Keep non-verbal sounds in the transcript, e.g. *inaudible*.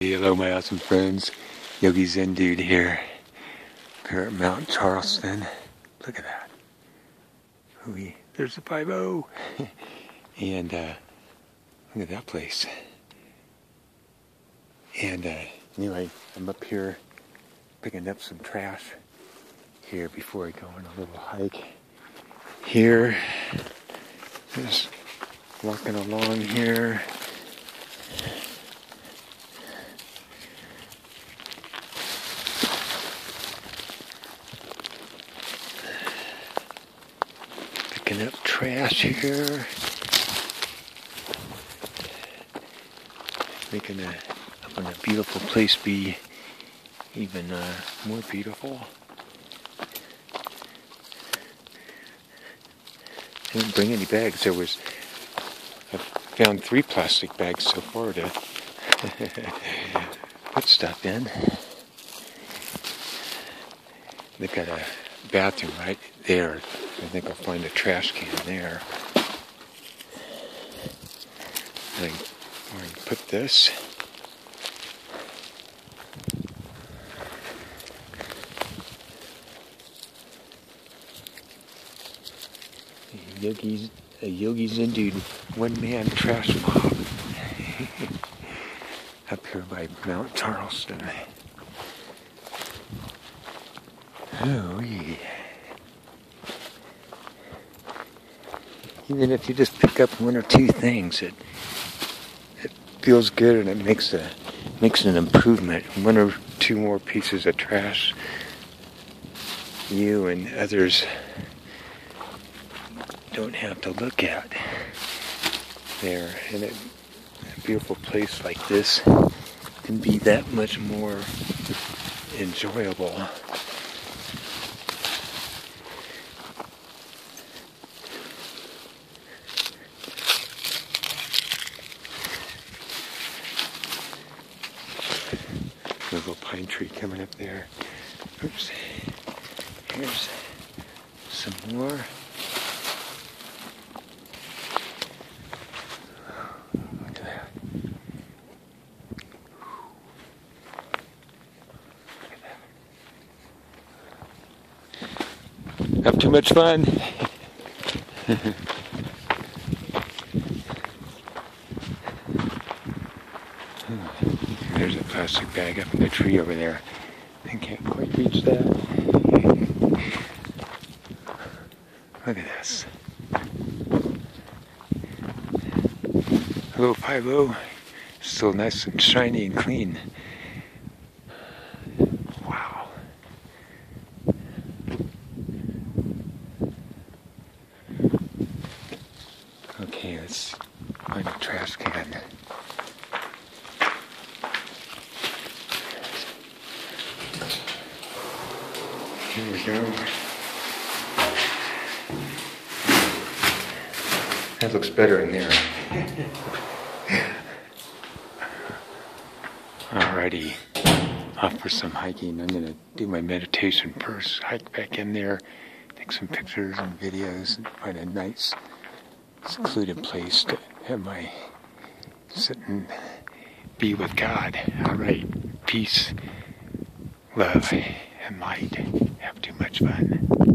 Hello, my awesome friends. Yogi Zen Dude here. Here at Mount Charleston. Look at that. Ooh, there's the 5 *laughs* And uh, look at that place. And uh, anyway, I'm up here picking up some trash here before I go on a little hike. Here, just walking along here. Trash here. Making a, making a beautiful place be even uh, more beautiful. I didn't bring any bags. There was, I found three plastic bags so far to *laughs* put stuff in. They've got a bathroom right there. I think I'll find a trash can there. Going to put this. Yogi's a Yogi's dude, one man trash mob *laughs* up here by Mount Charleston. Oh, yeah. Even if you just pick up one or two things, it it feels good and it makes a makes an improvement. One or two more pieces of trash, you and others don't have to look at there. And a, a beautiful place like this can be that much more enjoyable. A little pine tree coming up there. Oops. Here's some more. Look at that. Have too much fun. *laughs* There's a plastic bag up in the tree over there. I can't quite reach that. Look at this. Hello, Philo. Still nice and shiny and clean. Wow. Okay, let's find a trash can. Here we go. That looks better in there. Alrighty, off for some hiking. I'm gonna do my meditation first, hike back in there, take some pictures and videos, and find a nice, secluded place to have my sit and be with God. Alright, peace, love, and light too much fun.